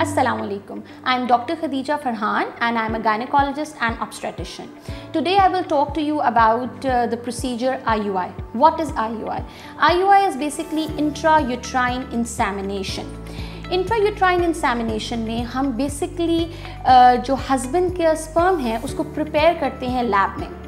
Assalamu alaikum. I am Dr. Khadija Farhan and I am a gynecologist and obstetrician. Today I will talk to you about uh, the procedure IUI. What is IUI? IUI is basically intrauterine insemination. Intrauterine insemination में हम basically uh, जो husband के sperm है उसको prepare करते हैं lab में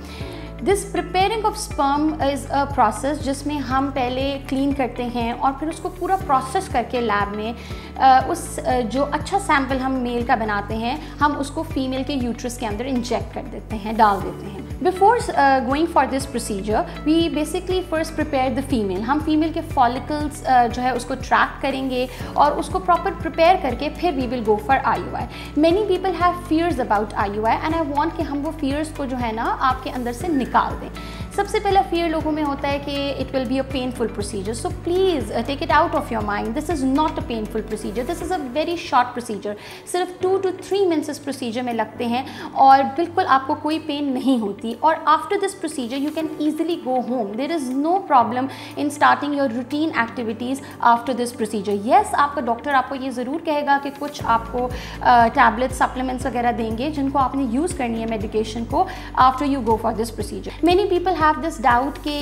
this preparing of sperm is a process जिसमें हम पहले क्लीन करते हैं और फिर उसको पूरा प्रोसेस करके लैब में उस जो अच्छा सैंपल हम मेल का बनाते हैं, हम उसको फीमेल के यूट्रस के अंदर इंजेक्ट कर देते हैं, डाल देते हैं। Before going for this procedure we basically first prepare the female हम फीमेल के फॉलिकल्स uh, जो है उसको ट्रैक करेंगे और उसको प्रॉपर प्रिपेयर करके फिर we will go for I U I many people have fears about I U I and I want कि हम वो फियर्स को जो है ना आपके अंदर से निकाल दें। सबसे पहला फियर लोगों में होता है कि it will be a painful procedure so please take it out of your mind this is not a painful procedure this is a very short procedure सिर्फ़ टू टू थ्री मिनट्स इस procedure में लगते हैं और बिल्कुल आपको कोई pen नहीं होती और after this procedure you can easily go home there is no problem in starting your routine activities after this procedure yes आपका डॉक्टर आपको ये ज़रूर कहेगा कि कुछ आपको टैबलेट uh, सप्लीमेंट्स वगैरह देंगे जिनको आपने यूज़ करनी है मेडिकेशन को after you go for this procedure many people have this doubt कि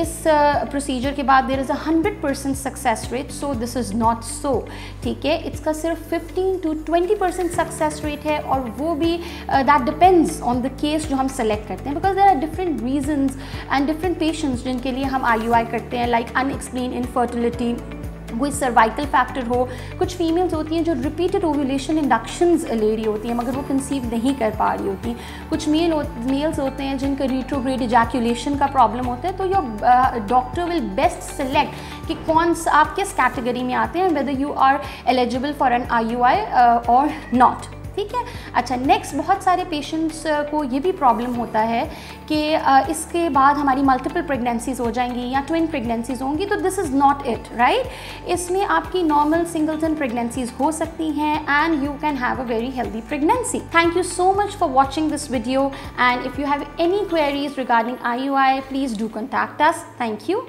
इस प्रोसीजर uh, के बाद there is a hundred percent success rate so this is not so ठीक है? इसका सिर्फ़ 15 टू 20 परसेंट सक्सेस रेट है और वो भी that depends on the case जो हम सेलेक्ट करते हैं because there are different reasons and different patients जिनके लिए हम आईयूआई करते हैं लाइक अनएक्सप्लेन इनफर्टिलिटी कोई सर्वाइकल फैक्टर हो, कुछ फीमेल्स होती हैं जो रिपीटेड ओव्यूलेशन इंडक्शंस ले रही होती हैं, मगर वो कंसीव नहीं कर पा रही होती कुछ मेल मेल्स होते हैं जिनका रिट्रोग्रेड इजैक्यूलेशन का प्रॉब्लम होता है तो your doctor will best select कि कौन सा, आप किस कैटेगरी में आते हैं whether you are eligible for an I U I और नॉट ठीक है? अच्छा नेक्स्ट बहुत सारे पेशेंट्स को ये भी प्रॉब्लम होता है कि इसके बाद हमारी मल्टीपल प्रेगनेंसीज हो जाएँगी या ट्विन प्रेगनेंसीज होंगी तो this is not it right इसमें आपकी नॉर्मल सिंगलटन प्रेगनेंसीज हो सकती हैं and you can have a very healthy pregnancy thank you so much for watching this video and if you have any queries regarding I U I please do contact us thank you